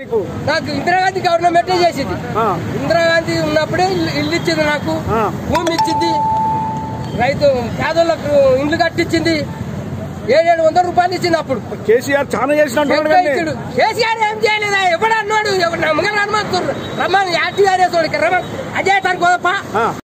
నాకు ఇందిరాగాంధీ గవర్నమెంటే చేసింది. ఇందిరాగాంధీ ఉన్నప్పుడే ఇల్లు- ఇచ్చింది నాకు. భూమి ఇచ్చింది. రైతు పేదలకు ఇండ్లు కట్టించింది. ఏడేడు వందల రూపాయలు ఇచ్చింది అప్పుడు. కేసీఆర్ చాలా చేసిన కేసీఆర్ ఏం చేయలేదా? ఎవడు అన్నాడు? ఎవడు రమ్మని రమ్మని యాటీ ఆరేసోడికి రమ్మని అజయ్ తరకు